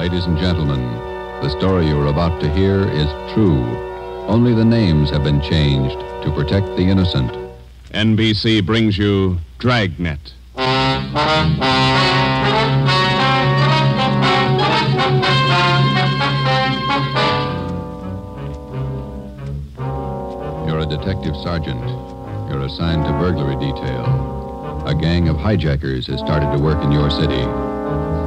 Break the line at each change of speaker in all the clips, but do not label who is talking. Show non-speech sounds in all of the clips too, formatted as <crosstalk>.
Ladies and gentlemen, the story you're about to hear is true. Only the names have been changed to protect the innocent.
NBC brings you Dragnet.
You're a detective sergeant. You're assigned to burglary detail. A gang of hijackers has started to work in your city.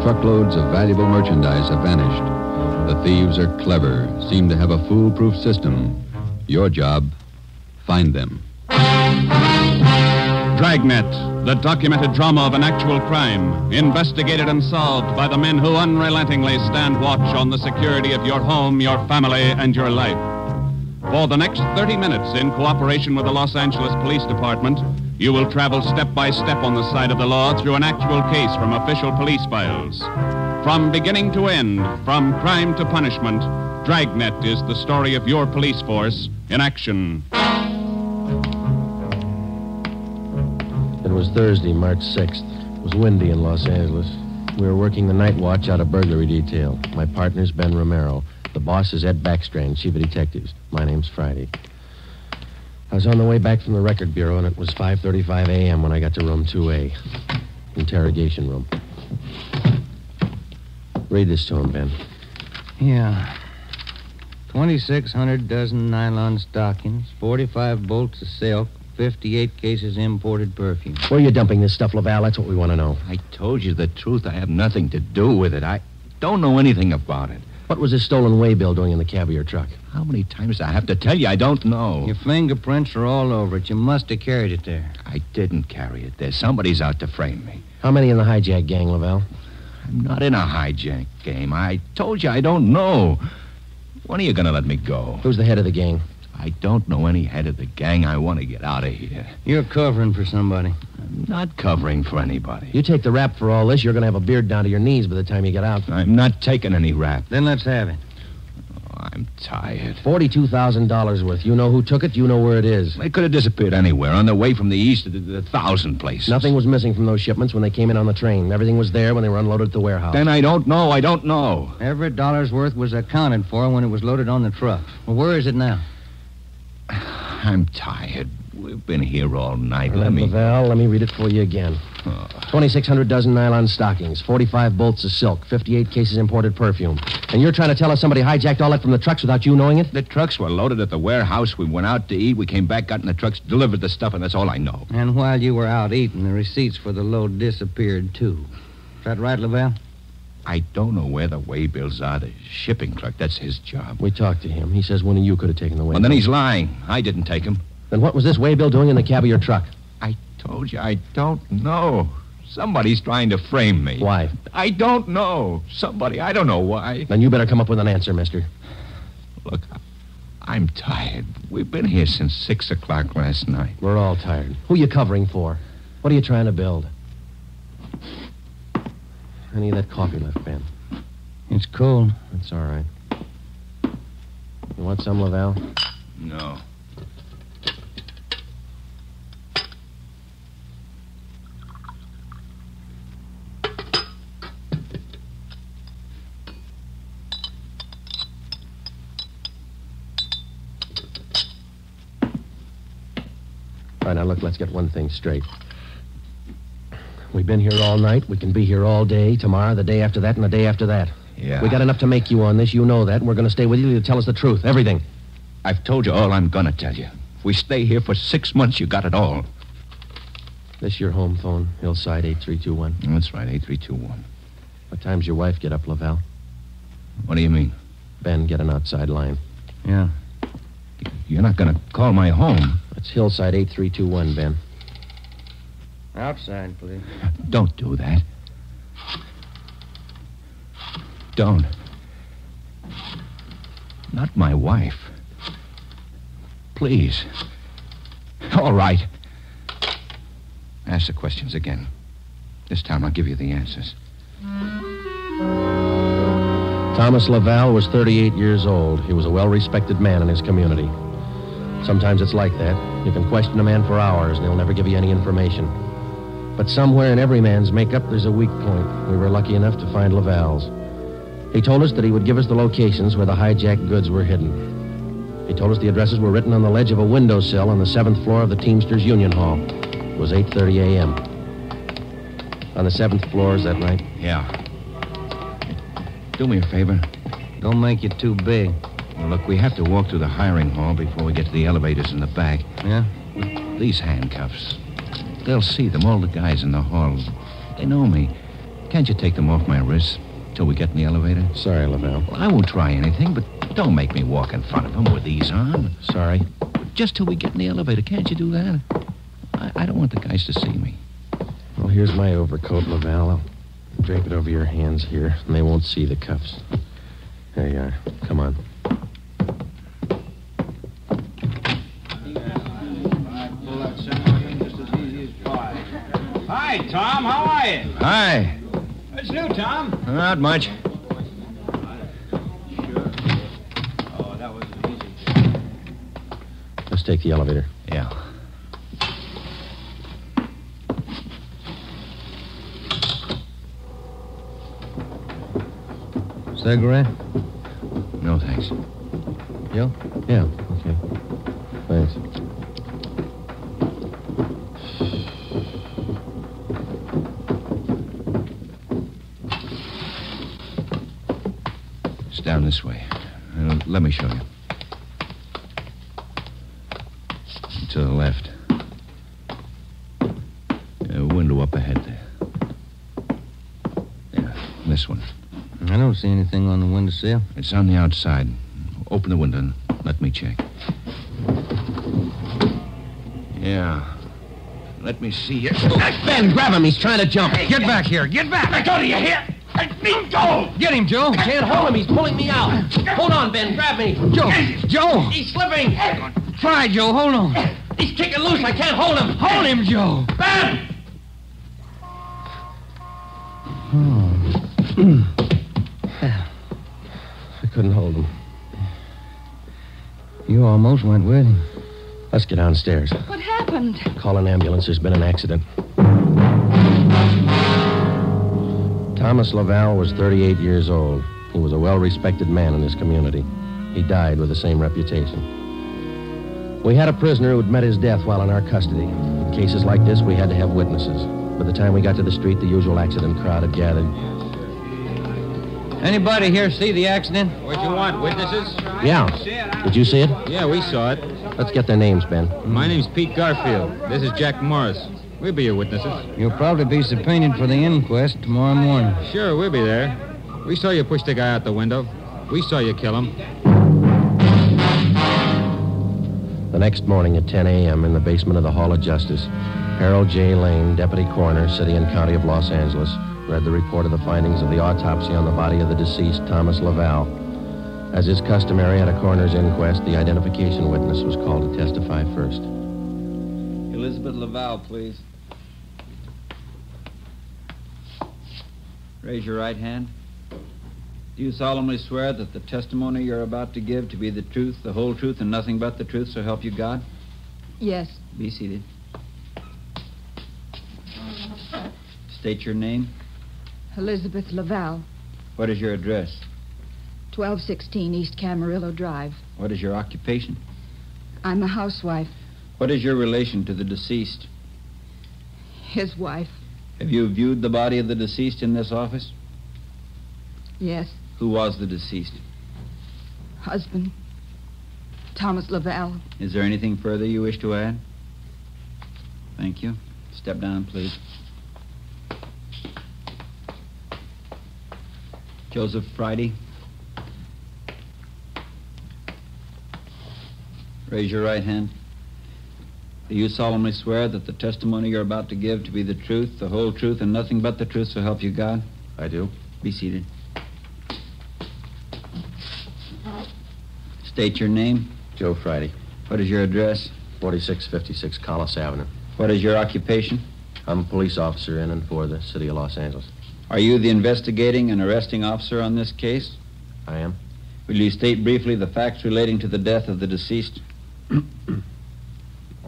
Truckloads of valuable merchandise have vanished. The thieves are clever, seem to have a foolproof system. Your job, find them.
Dragnet, the documented drama of an actual crime, investigated and solved by the men who unrelentingly stand watch on the security of your home, your family, and your life. For the next 30 minutes, in cooperation with the Los Angeles Police Department, you will travel step by step on the side of the law through an actual case from official police files. From beginning to end, from crime to punishment, Dragnet is the story of your police force in action.
It was Thursday, March 6th. It was windy in Los Angeles. We were working the night watch out of burglary detail. My partner's Ben Romero. The boss is Ed Backstrand, chief of detectives. My name's Friday. I was on the way back from the record bureau, and it was 5.35 a.m. when I got to room 2A. Interrogation room. Read this to him, Ben.
Yeah. 2,600 dozen nylon stockings, 45 bolts of silk, 58 cases imported perfume.
Where are you dumping this stuff, Laval? That's what we want to know.
I told you the truth. I have nothing to do with it. I don't know anything about it.
What was this stolen waybill doing in the cab of your truck?
How many times do I have to tell you? I don't know.
Your fingerprints are all over it. You must have carried it there.
I didn't carry it there. Somebody's out to frame me.
How many in the hijack gang, Laval?
I'm not in a hijack game. I told you I don't know. When are you going to let me go?
Who's the head of the gang?
I don't know any head of the gang. I want to get out of here.
You're covering for somebody.
I'm not covering for anybody.
You take the rap for all this, you're going to have a beard down to your knees by the time you get out.
I'm not taking any rap.
Then let's have it.
Oh, I'm tired.
$42,000 worth. You know who took it, you know where it is.
They could have disappeared anywhere on their way from the east to the, the thousand places.
Nothing was missing from those shipments when they came in on the train. Everything was there when they were unloaded at the warehouse.
Then I don't know. I don't know.
Every dollar's worth was accounted for when it was loaded on the truck. Well, where is it now?
I'm tired. We've been here all night.
All right,
Let me.
Laval, let me read it for you again.
Oh.
2,600 dozen nylon stockings, 45 bolts of silk, 58 cases imported perfume. And you're trying to tell us somebody hijacked all that from the trucks without you knowing it?
The trucks were loaded at the warehouse. We went out to eat. We came back, got in the trucks, delivered the stuff, and that's all I know.
And while you were out eating, the receipts for the load disappeared, too. Is that right, Laval?
I don't know where the waybills are. The shipping clerk, that's his job.
We talked to him. He says one of you could have taken the way.
Well, then he's lying. I didn't take him.
Then what was this waybill doing in the cab of your truck?
I told you, I don't know. Somebody's trying to frame me.
Why?
I don't know. Somebody, I don't know why.
Then you better come up with an answer, mister.
Look, I'm tired. We've been here since six o'clock last night.
We're all tired. Who are you covering for? What are you trying to build? Any of that coffee left, Ben?
It's cold.
That's all right. You want some, Laval?
No.
All right, now look, let's get one thing straight. We've been here all night. We can be here all day, tomorrow, the day after that, and the day after that.
Yeah.
We got enough to make you on this. You know that. And we're going to stay with you to tell us the truth. Everything.
I've told you all I'm going to tell you. If we stay here for six months, you got it all.
This your home phone, Hillside 8321.
That's right, 8321.
What time's your wife get up, Laval?
What do you mean?
Ben, get an outside line.
Yeah.
You're not going to call my home.
It's Hillside 8321, Ben.
Outside, please.
Don't do that. Don't. Not my wife. Please. All right. Ask the questions again. This time I'll give you the answers.
Thomas Laval was 38 years old. He was a well respected man in his community. Sometimes it's like that. You can question a man for hours and he'll never give you any information. But somewhere in every man's makeup, there's a weak point. We were lucky enough to find Laval's. He told us that he would give us the locations where the hijacked goods were hidden. He told us the addresses were written on the ledge of a windowsill on the seventh floor of the Teamsters Union Hall. It was 8.30 a.m. On the seventh floor, is that right?
Yeah. Do me a favor.
Don't make it too big.
Well, look, we have to walk through the hiring hall before we get to the elevators in the back.
Yeah?
These handcuffs. They'll see them, all the guys in the hall. They know me. Can't you take them off my wrists till we get in the elevator?
Sorry, Laval.
Well, I won't try anything, but don't make me walk in front of them with these on.
Sorry.
Just till we get in the elevator. Can't you do that? I, I don't want the guys to see me.
Well, here's my overcoat, Laval. I'll drape it over your hands here, and they won't see the cuffs. There you are. Come on.
Tom. How are you?
Hi.
What's new, Tom?
Not much.
Oh, that was easy.
Let's take the elevator.
Yeah.
Cigarette?
No, thanks.
You?
Yeah, okay. Thanks.
Down this way. Uh, let me show you. To the left. A window up ahead there. Yeah, this one.
I don't see anything on the windowsill.
It's on the outside. Open the window and let me check. Yeah. Let me see here.
Ben, grab him. He's trying to jump.
Get back here. Get back. Let go. Do you hear? Let me go.
Get him, Joe.
Can't hold him. He's pulling me out. Hold on, Ben. Grab me.
Joe! Joe!
He's slipping.
Try, Joe. Hold on.
He's kicking loose. I can't hold him.
Hold him, Joe.
Ben! Hmm. I couldn't hold him.
You almost went with him.
Let's get downstairs.
What happened?
Call an ambulance. There's been an accident. Thomas Laval was 38 years old. He was a well respected man in his community. He died with the same reputation. We had a prisoner who'd met his death while in our custody. In cases like this, we had to have witnesses. By the time we got to the street, the usual accident crowd had gathered.
Anybody here see the accident?
What you want? Witnesses?
Yeah. Did you see it?
Yeah, we saw it.
Let's get their names, Ben.
My name's Pete Garfield. This is Jack Morris. We'll be your witnesses.
You'll probably be subpoenaed for the inquest tomorrow morning.
Sure, we'll be there. We saw you push the guy out the window. We saw you kill him.
The next morning at 10 a.m. in the basement of the Hall of Justice, Harold J. Lane, Deputy Coroner, City and County of Los Angeles, read the report of the findings of the autopsy on the body of the deceased Thomas Laval. As is customary at a coroner's inquest, the identification witness was called to testify first.
Elizabeth Laval, please. Raise your right hand. Do you solemnly swear that the testimony you're about to give to be the truth, the whole truth, and nothing but the truth, so help you God?
Yes.
Be seated. State your name.
Elizabeth Laval,
What is your address?
1216 East Camarillo Drive.
What is your occupation?
I'm a housewife,
What is your relation to the deceased?
his wife.
Have you viewed the body of the deceased in this office?
Yes.
Who was the deceased?
Husband. Thomas Laval.
Is there anything further you wish to add? Thank you. Step down, please. Joseph Friday. Raise your right hand. Do you solemnly swear that the testimony you're about to give to be the truth, the whole truth, and nothing but the truth, so help you God?
I do.
Be seated. State your name.
Joe Friday,
What is your address?
4656 Collis Avenue.
What is your occupation?
I'm a police officer in and for the city of Los Angeles.
Are you the investigating and arresting officer on this case?
I am.
Will you state briefly the facts relating to the death of the deceased?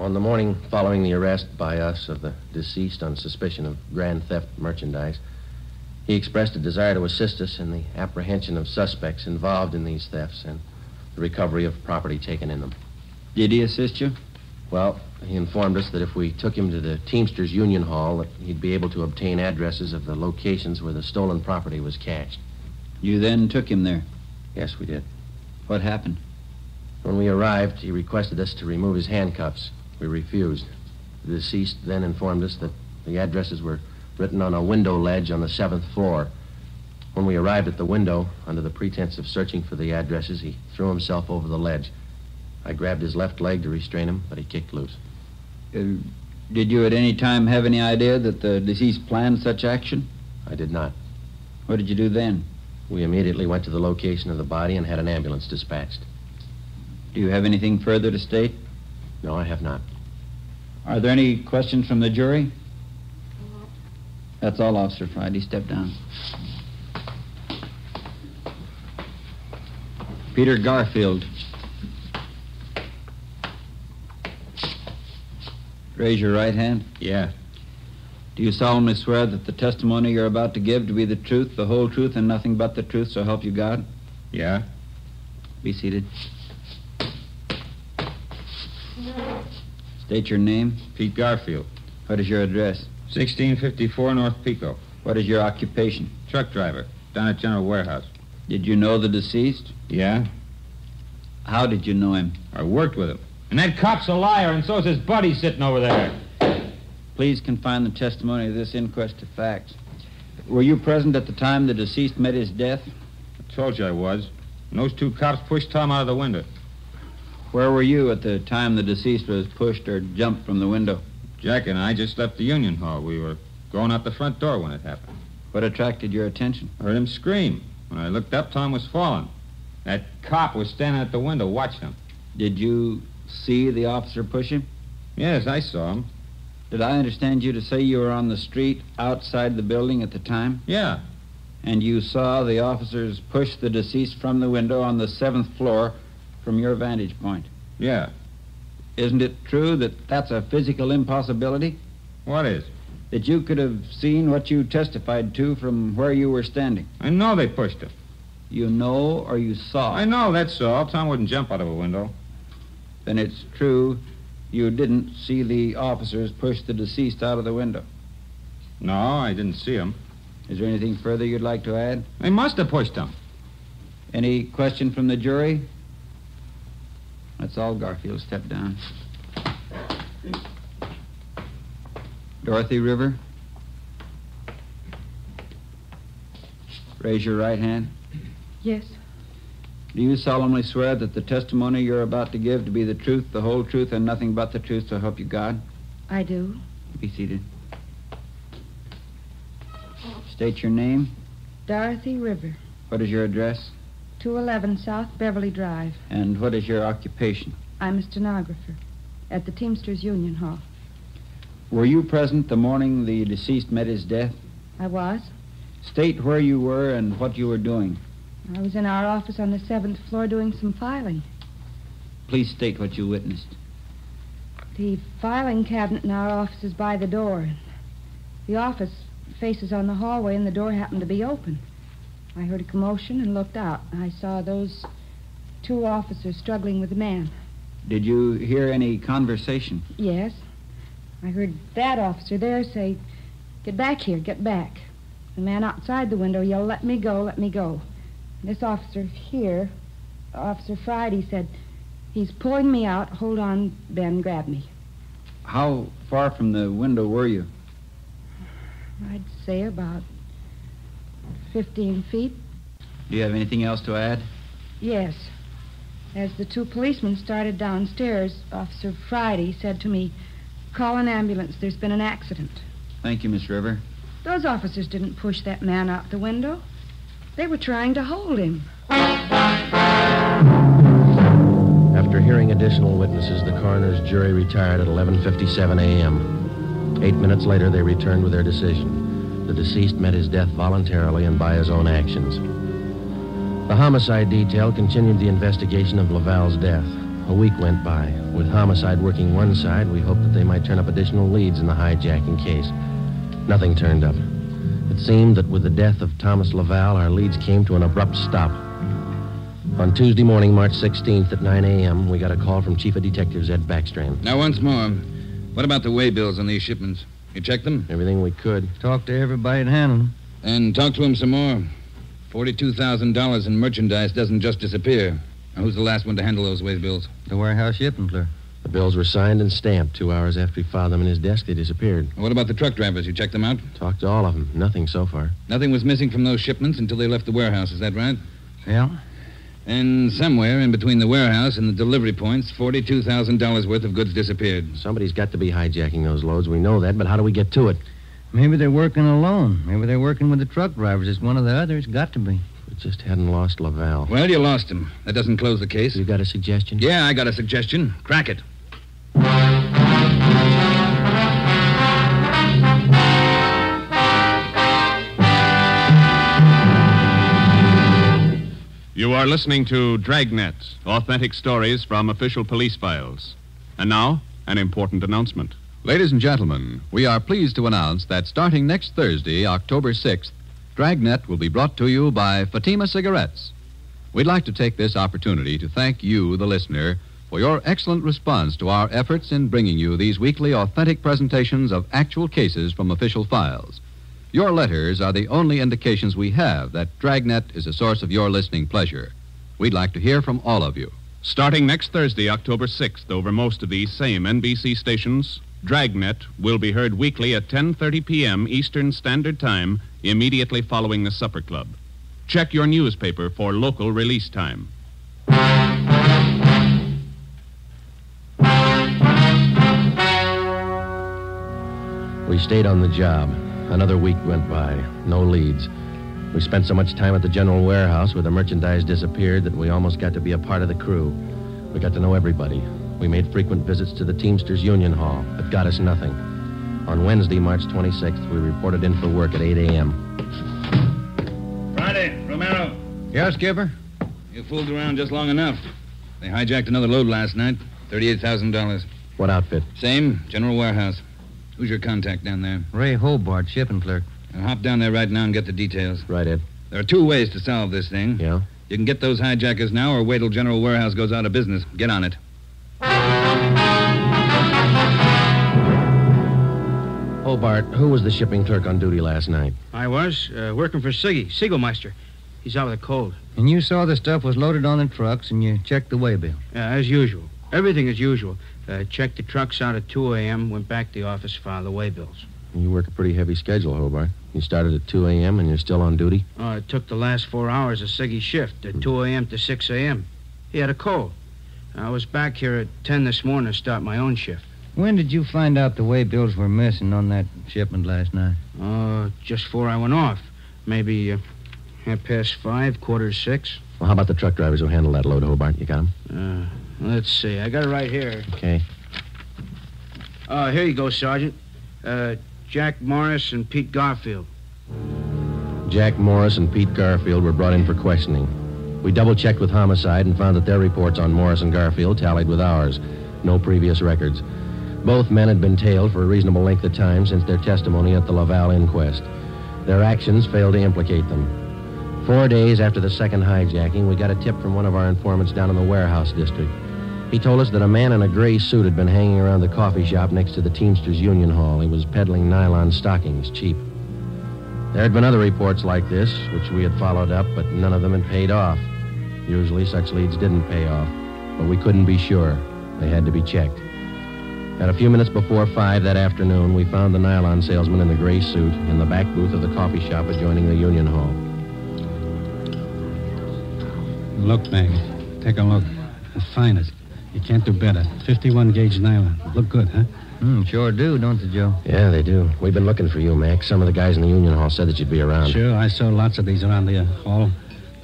On the morning following the arrest by us of the deceased on suspicion of grand theft merchandise, He expressed a desire to assist us in the apprehension of suspects involved in these thefts and the recovery of property taken in them.
Did he assist you?
Well, he informed us that if we took him to the Teamsters Union Hall, that he'd be able to obtain addresses of the locations where the stolen property was cached.
You then took him there.
Yes, we did.
What happened?
When we arrived, he requested us to remove his handcuffs. We refused. The deceased then informed us that the addresses were written on a window ledge on the seventh floor. When we arrived at the window, under the pretense of searching for the addresses, he threw himself over the ledge. I grabbed his left leg to restrain him, but he kicked loose.
Uh, did you at any time have any idea that the deceased planned such action?
I did not.
What did you do then?
We immediately went to the location of the body and had an ambulance dispatched.
Do you have anything further to state?
No, I have not.
Are there any questions from the jury? Mm-hmm. That's all, Officer Friday. Step down. Peter Garfield. Raise your right hand.
Yeah.
Do you solemnly swear that the testimony you're about to give to be the truth, the whole truth, and nothing but the truth, so help you God?
Yeah?
Be seated. State your name.
Pete Garfield.
What is your address?
1654 North Pico.
What is your occupation?
Truck driver. Down at General Warehouse.
Did you know the deceased?
Yeah?
How did you know him?
I worked with him. And that cop's a liar, and so's his buddy sitting over there.
Please confine the testimony of this inquest to facts. Were you present at the time the deceased met his death?
I told you I was. And those two cops pushed Tom out of the window.
Where were you at the time the deceased was pushed or jumped from the window?
Jack and I just left the Union Hall. We were going out the front door when it happened.
What attracted your attention?
I heard him scream. When I looked up, Tom was falling. That cop was standing at the window watching him.
Did you see the officer push him?
Yes, I saw him.
Did I understand you to say you were on the street outside the building at the time?
Yeah.
And you saw the officers push the deceased from the window on the seventh floor from your vantage point?
Yeah.
Isn't it true that that's a physical impossibility?
What is?
That you could have seen what you testified to from where you were standing?
I know they pushed him.
You know or you saw?
I know, that's all. Tom wouldn't jump out of a window.
Then it's true you didn't see the officers push the deceased out of the window.
No, I didn't see him.
Is there anything further you'd like to add?
They must have pushed him.
Any question from the jury? That's all, Garfield. Step down. Dorothy River. Raise your right hand.
Yes,
Do you solemnly swear that the testimony you're about to give to be the truth, the whole truth, and nothing but the truth, so help you God?
I do.
Be seated. State your name.
Dorothy River,
What is your address?
211 South Beverly Drive.
And what is your occupation?
I'm a stenographer at the Teamsters Union Hall.
Were you present the morning the deceased met his death?
I was.
State where you were and what you were doing.
I was in our office on the seventh floor doing some filing.
Please state what you witnessed.
The filing cabinet in our office is by the door. The office faces on the hallway, and the door happened to be open. I heard a commotion and looked out. I saw those two officers struggling with a man.
Did you hear any conversation?
Yes. I heard that officer there say, Get back here, get back. The man outside the window yelled, Let me go, let me go. This officer here, Officer Friday, said, He's pulling me out. Hold on, Ben, grab me.
How far from the window were you?
I'd say about 15 feet.
Do you have anything else to add?
Yes. As the two policemen started downstairs, Officer Friday said to me, Call an ambulance. There's been an accident.
Thank you, Miss River.
Those officers didn't push that man out the window. They were trying to hold him.
After hearing additional witnesses, the coroner's jury retired at 11:57 a.m. Eight minutes later, they returned with their decision. The deceased met his death voluntarily and by his own actions. The homicide detail continued the investigation of Laval's death. A week went by. With homicide working one side, we hoped that they might turn up additional leads in the hijacking case. Nothing turned up. It seemed that with the death of Thomas Laval, our leads came to an abrupt stop. On Tuesday morning, March 16th at 9 a.m., we got a call from Chief of Detectives Ed Backstrand.
Now, once more, what about the way bills on these shipments? You checked them?
Everything we could.
Talk to everybody that handled them.
And talk to him some more. $42,000 in merchandise doesn't just disappear. Now, who's the last one to handle those way bills?
The warehouse shipping clerk.
The bills were signed and stamped. Two hours after he filed them in his desk, they disappeared.
What about the truck drivers? You checked them out?
Talked to all of them. Nothing so far.
Nothing was missing from those shipments until they left the warehouse, is that right?
Yeah.
And somewhere in between the warehouse and the delivery points, $42,000 worth of goods disappeared.
Somebody's got to be hijacking those loads. We know that, but how do we get to it?
Maybe they're working alone. Maybe they're working with the truck drivers. It's one of the others. Got to be.
We just hadn't lost Laval.
Well, you lost him. That doesn't close the case.
You got a suggestion?
Yeah, I got a suggestion. Crack it.
You are listening to Dragnet, authentic stories from official police files. And now, an important announcement.
Ladies and gentlemen, we are pleased to announce that starting next Thursday, October 6th, Dragnet will be brought to you by Fatima Cigarettes. We'd like to take this opportunity to thank you, the listener, for your excellent response to our efforts in bringing you these weekly authentic presentations of actual cases from official files. Your letters are the only indications we have that Dragnet is a source of your listening pleasure. We'd like to hear from all of you.
Starting next Thursday, October 6th, over most of these same NBC stations, Dragnet will be heard weekly at 10:30 p.m. Eastern Standard Time, immediately following the supper club. Check your newspaper for local release time.
We stayed on the job. Another week went by. No leads. We spent so much time at the general warehouse where the merchandise disappeared that we almost got to be a part of the crew. We got to know everybody. We made frequent visits to the Teamsters Union Hall, but got us nothing. On Wednesday, March 26th, we reported in for work at 8 a.m.
Friday, Romero.
Yeah, Skipper?
You fooled around just long enough. They hijacked another load last night. $38,000.
What outfit?
Same, general warehouse. Who's your contact down there?
Ray Hobart, shipping clerk.
Now hop down there right now and get the details.
Right, Ed.
There are two ways to solve this thing.
Yeah?
You can get those hijackers now or wait till General Warehouse goes out of business. Get on it.
Hobart, who was the shipping clerk on duty last night?
I was, uh, working for Siggy, Siegelmeister. He's out with a cold.
And you saw the stuff was loaded on the trucks and you checked the waybill.
Yeah, as usual. Everything as usual. Uh, checked the trucks out at 2 a.m., went back to the office, filed the way bills.
You work a pretty heavy schedule, Hobart. You started at 2 a.m. and you're still on duty?
Oh, it took the last four hours of Siggy's shift, at 2 a.m. to 6 a.m. He had a cold. I was back here at 10 this morning to start my own shift.
When did you find out the way bills were missing on that shipment last night?
Uh, just before I went off. Maybe uh, half past five, quarter to six.
Well, how about the truck drivers who handled that load, Hobart? You got them?
Uh, let's see. I got it right here.
Okay.
Uh, here you go, Sergeant. Uh, Jack Morris and Pete Garfield.
Jack Morris and Pete Garfield were brought in for questioning. We double checked with homicide and found that their reports on Morris and Garfield tallied with ours. No previous records. Both men had been tailed for a reasonable length of time since their testimony at the Laval inquest. Their actions failed to implicate them. Four days after the second hijacking, we got a tip from one of our informants down in the warehouse district. He told us that a man in a gray suit had been hanging around the coffee shop next to the Teamsters Union Hall. He was peddling nylon stockings, cheap. There had been other reports like this, which we had followed up, but none of them had paid off. Usually such leads didn't pay off, but we couldn't be sure. They had to be checked. At a few minutes before five that afternoon, we found the nylon salesman in the gray suit in the back booth of the coffee shop adjoining the Union Hall.
Look, Meg. Take a look. Fine it. You can't do better. 51 gauge nylon. Look good, huh?
Hmm, sure do, don't they, Joe?
Yeah, they do. We've been looking for you, Mac. Some of the guys in the Union Hall said that you'd be around.
Sure, I saw lots of these around the uh, hall.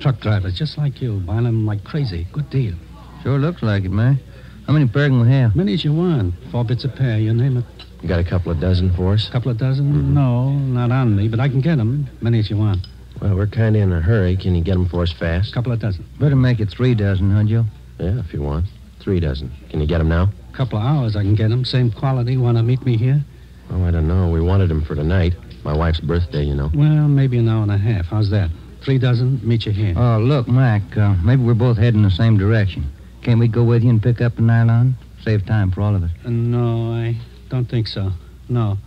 Truck drivers, just like you, buying them like crazy. Good deal.
Sure looks like it, man. How many pair can we have?
Many as you want. Four bits a pair, you name it.
You got a couple of dozen for us?
A Couple of dozen? No, not on me, but I can get them. Many as you want.
Well, we're kind of in a hurry. Can you get them for us fast?
A Couple of dozen.
Better make it three dozen, huh, Joe?
Yeah, if you want. Three dozen. Can you get them now?
A couple of hours I can get them. Same quality. Want to meet me here?
Oh, I don't know. We wanted them for tonight. My wife's birthday, you know.
Well, maybe an hour and a half. How's that? Three dozen, meet you here.
Oh, look, Mac, uh, maybe we're both heading the same direction. Can't we go with you and pick up the nylon? Save time for all of us.
Uh, no, I don't think so. No.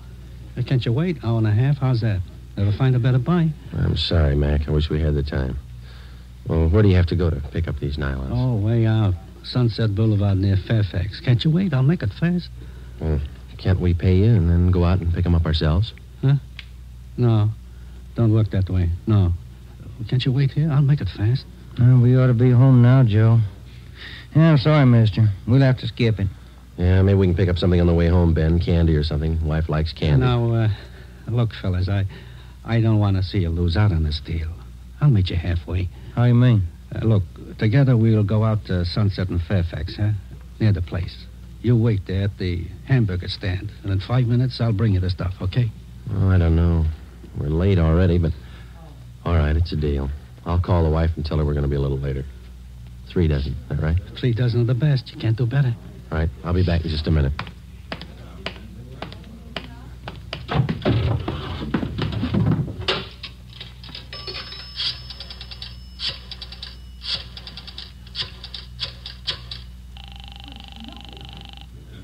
Uh, can't you wait? Hour and a half? How's that? Never find a better buy.
I'm sorry, Mac. I wish we had the time. Well, where do you have to go to pick up these nylons?
Oh, way out. Sunset Boulevard near Fairfax. Can't you wait? I'll make it fast.
Well, can't we pay you and then go out and pick them up ourselves? Huh?
No. Don't work that way. No. Can't you wait here? I'll make it fast.
Well, we ought to be home now, Joe. Yeah, I'm sorry, mister. We'll have to skip it.
Yeah, maybe we can pick up something on the way home, Ben. Candy or something. Wife likes candy.
Now, uh, look, fellas, I, I don't want to see you lose out on this deal. I'll meet you halfway.
How do you mean?
Uh, look, together we'll go out to Sunset and Fairfax, huh? Near the place. You wait there at the hamburger stand, and in five minutes I'll bring you the stuff, okay?
Oh, I don't know. We're late already, but all right, it's a deal. I'll call the wife and tell her we're going to be a little later. Three dozen, is that right?
Three dozen of the best. You can't do better.
All right, I'll be back in just a minute.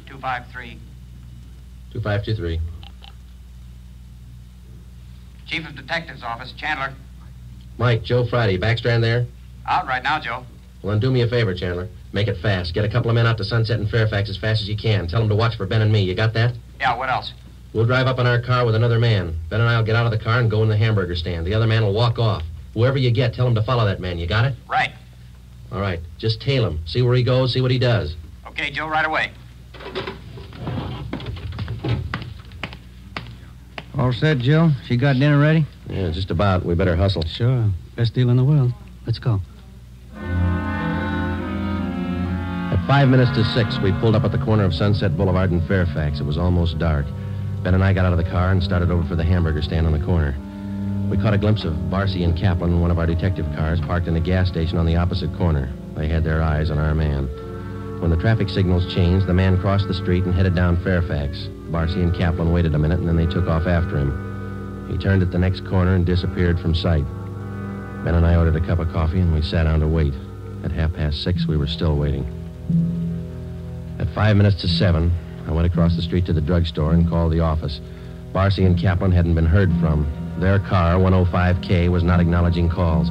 Two five three.
2523.
Chief of Detectives Office, Chandler.
Mike, Joe Friday, Backstrand there?
Out right now, Joe.
Well, then do me a favor, Chandler. Make it fast. Get a couple of men out to Sunset and Fairfax as fast as you can. Tell them to watch for Ben and me. You got that?
Yeah, what else?
We'll drive up in our car with another man. Ben and I'll get out of the car and go in the hamburger stand. The other man will walk off. Whoever you get, tell him to follow that man. You got it?
Right.
All right. Just tail him. See where he goes, see what he does.
Okay, Joe, right away.
All set, Joe? She got dinner ready?
Yeah, just about. We better hustle.
Sure. Best deal in the world. Let's go.
At five minutes to six, we pulled up at the corner of Sunset Boulevard and Fairfax. It was almost dark. Ben and I got out of the car and started over for the hamburger stand on the corner. We caught a glimpse of Barcy and Kaplan in one of our detective cars parked in a gas station on the opposite corner. They had their eyes on our man. When the traffic signals changed, the man crossed the street and headed down Fairfax. Barcy and Kaplan waited a minute, and then they took off after him. He turned at the next corner and disappeared from sight. Ben and I ordered a cup of coffee, and we sat down to wait. At half past six, we were still waiting. At five minutes to seven, I went across the street to the drugstore and called the office. Barcy and Kaplan hadn't been heard from. Their car, 105K, was not acknowledging calls.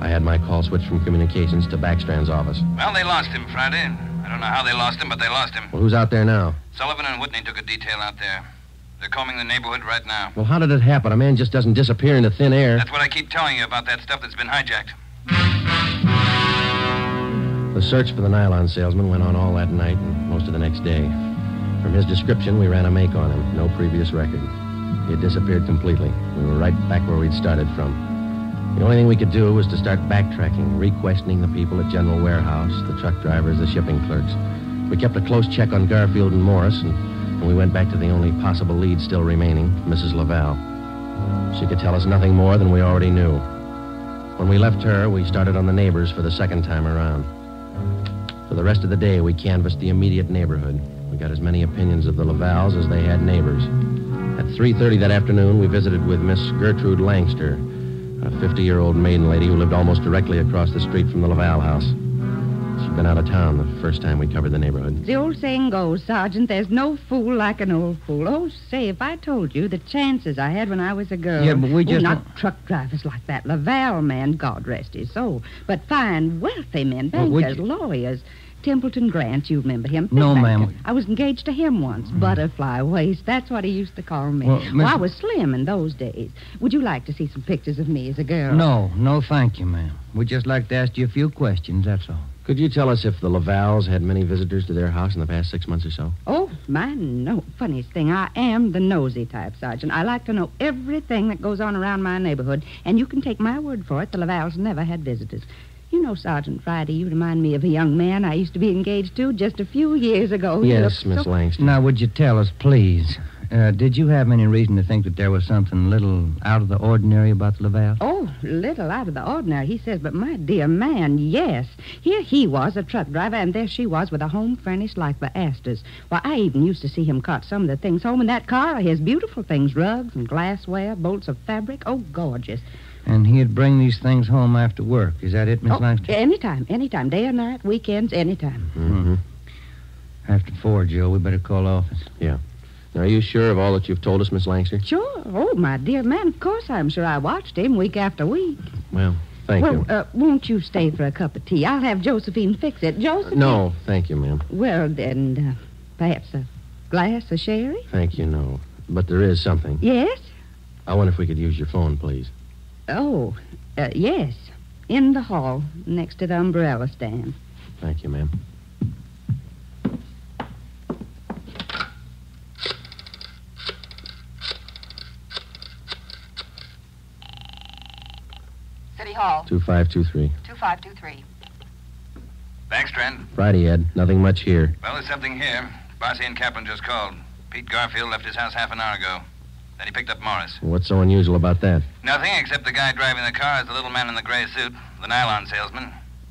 I had my call switched from communications to Backstrand's office.
Well, they lost him Friday. I don't know how they lost him, but they lost him.
Well, who's out there now?
Sullivan and Whitney took a detail out there. They're combing the neighborhood right now.
Well, how did it happen? A man just doesn't disappear into thin air.
That's what I keep telling you about that stuff that's been hijacked.
The search for the nylon salesman went on all that night and most of the next day. From his description, we ran a make on him. No previous record. He had disappeared completely. We were right back where we'd started from. The only thing we could do was to start backtracking, re-questioning the people at General Warehouse, the truck drivers, the shipping clerks. We kept a close check on Garfield and Morris, and, and we went back to the only possible lead still remaining, Mrs. Laval. She could tell us nothing more than we already knew. When we left her, we started on the neighbors for the second time around. For the rest of the day, we canvassed the immediate neighborhood. We got as many opinions of the Lavals as they had neighbors. At 3.30 that afternoon, we visited with Miss Gertrude Langster, a 50-year-old maiden lady who lived almost directly across the street from the Laval house. She'd been out of town the first time we covered the neighborhood.
The old saying goes, Sergeant, there's no fool like an old fool. Oh, say, if I told you the chances I had when I was a girl.
Yeah, but we
Oh,
just
not
don't-
truck drivers like that. Laval man, God rest his soul. But fine, wealthy men,
Well,
bankers,
you-
lawyers. Templeton Grant, you remember him?
No, ma'am. Mm.
I was engaged to him once. Butterfly waist. That's what he used to call me.
Well,
Well, I was slim in those days. Would you like to see some pictures of me as a girl?
No, no, thank you, ma'am. We'd just like to ask you a few questions, that's all.
Could you tell us if the Lavals had many visitors to their house in the past six months or so?
Oh, my no. Funniest thing, I am the nosy type, Sergeant. I like to know everything that goes on around my neighborhood, and you can take my word for it, the Lavals never had visitors. You know, Sergeant Friday, you remind me of a young man I used to be engaged to just a few years ago.
Yes, Miss
so-
Langston.
Now, would you tell us, please? Uh, did you have any reason to think that there was something a little out of the ordinary about the Laval?
Oh, little out of the ordinary, he says, but my dear man, yes. Here he was, a truck driver, and there she was with a home furnished like the Astors. Why, I even used to see him cart some of the things home in that car. His beautiful things, rugs and glassware, bolts of fabric. Oh, gorgeous.
And he'd bring these things home after work. Is that it, Miss
Oh,
Langston?
anytime, anytime, day or night, weekends, anytime.
Mm-hmm.
After four, Joe. We better call office.
Yeah. Now, are you sure of all that you've told us, Miss Langster?
Sure. Oh, my dear man, of course I'm sure I watched him week after week.
Well, thank
well,
you.
Uh, won't you stay for a cup of tea? I'll have Josephine fix it. Josephine?
no, thank you, ma'am.
Well, then, uh, perhaps a glass of sherry?
Thank you, no. But there is something.
Yes?
I wonder if we could use your phone, please.
Oh, uh, yes. In the hall, next to the umbrella stand.
Thank you, ma'am.
City Hall,
2523.
2523.
Thanks, Trent.
Friday, Ed. Nothing much here.
Well, there's something here. Barcy and Kaplan just called. Pete Garfield left his house half an hour ago. Then he picked up Morris.
What's so unusual about that?
Nothing except the guy driving the car is the little man in the gray suit, the nylon salesman.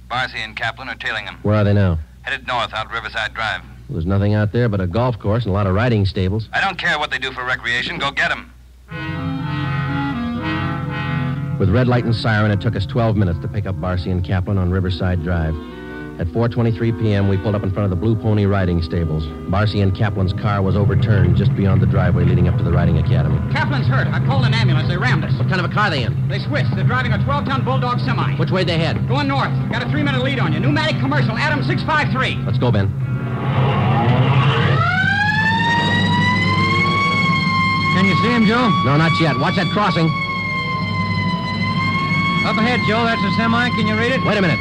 Barcy and Kaplan are tailing him.
Where are they now?
Headed north out Riverside Drive.
There's nothing out there but a golf course and a lot of riding stables.
I don't care what they do for recreation. Go get him.
With red light and siren, it took us 12 minutes to pick up Barcy and Kaplan on Riverside Drive. At 4.23 p.m., we pulled up in front of the Blue Pony riding stables. Barcy and Kaplan's car was overturned just beyond the driveway leading up to the riding academy.
Kaplan's hurt. I called an ambulance. They rammed us.
What kind of a car are they in?
They switched. They're driving a 12-ton Bulldog semi.
Which way they head?
Going north. Got a three-minute lead on you. Pneumatic commercial. Adam 653.
Let's go, Ben.
Can you see him, Joe?
No, not yet. Watch that crossing.
Up ahead, Joe. That's a semi. Can you read it?
Wait a minute.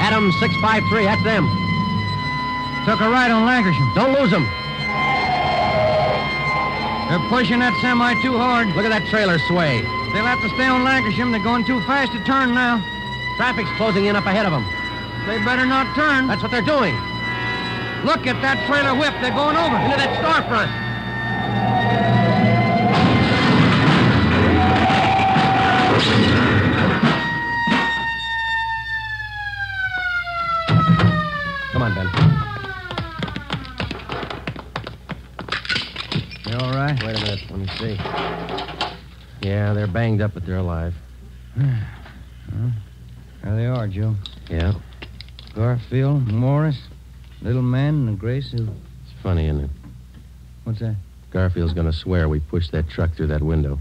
Adam 653, that's them.
Took a right on Lankershim.
Don't lose them.
They're pushing that semi too hard.
Look at that trailer sway.
They'll have to stay on Lankershim. They're going too fast to turn now.
Traffic's closing in up ahead of them.
They better not turn.
That's what they're doing.
Look at that trailer whip. They're going over.
Into that storefront. Come on, Ben.
You all right?
Wait a minute. Let me see. Yeah, they're banged up, but they're alive. <sighs>
Well, there they are, Joe.
Yeah.
Garfield, Morris, little man, and gray.
It's funny, isn't it?
What's that?
Garfield's going to swear we pushed that truck through that window.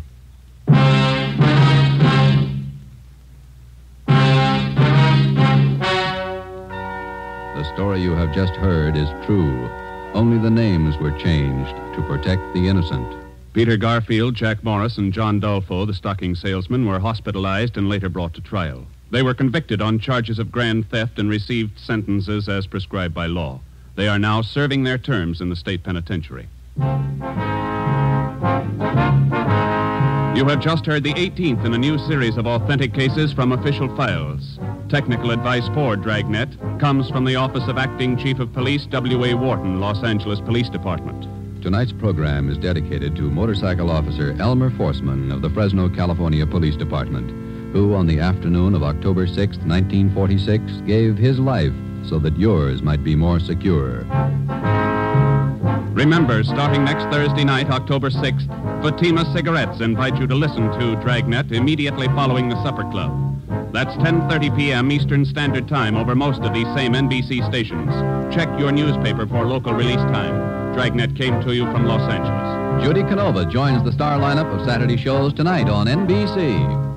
Story you have just heard is true. Only the names were changed to protect the innocent.
Peter Garfield, Jack Morris, and John Dolfo, the stocking salesman, were hospitalized and later brought to trial. They were convicted on charges of grand theft and received sentences as prescribed by law. They are now serving their terms in the state penitentiary. You have just heard the 18th in a new series of authentic cases from official files. Technical advice for Dragnet comes from the Office of Acting Chief of Police W.A. Worton, Los Angeles Police Department.
Tonight's program is dedicated to motorcycle officer Elmer Forsman of the Fresno, California Police Department, who on the afternoon of October 6, 1946, gave his life so that yours might be more secure.
Remember, starting next Thursday night, October 6th, Fatima Cigarettes invite you to listen to Dragnet immediately following the Supper Club. That's 10:30 p.m. Eastern Standard Time over most of these same NBC stations. Check your newspaper for local release time. Dragnet came to you from Los Angeles.
Judy Canova joins the star lineup of Saturday shows tonight on NBC.